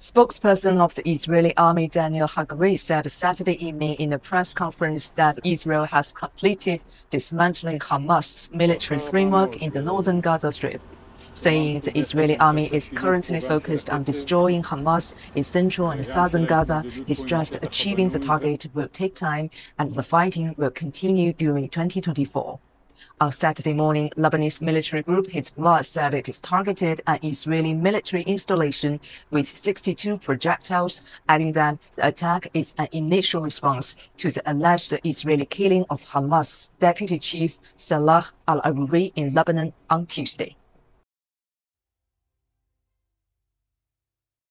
Spokesperson of the Israeli army Daniel Hagari said Saturday evening in a press conference that Israel has completed dismantling Hamas's military framework in the northern Gaza Strip, saying the Israeli army is currently focused on destroying Hamas in central and southern Gaza. He stressed achieving the target will take time and the fighting will continue during 2024. On Saturday morning, Lebanese military group Hezbollah said it is targeted an Israeli military installation with 62 projectiles, adding that the attack is an initial response to the alleged Israeli killing of Hamas deputy chief Salah al-Aruri in Lebanon on Tuesday.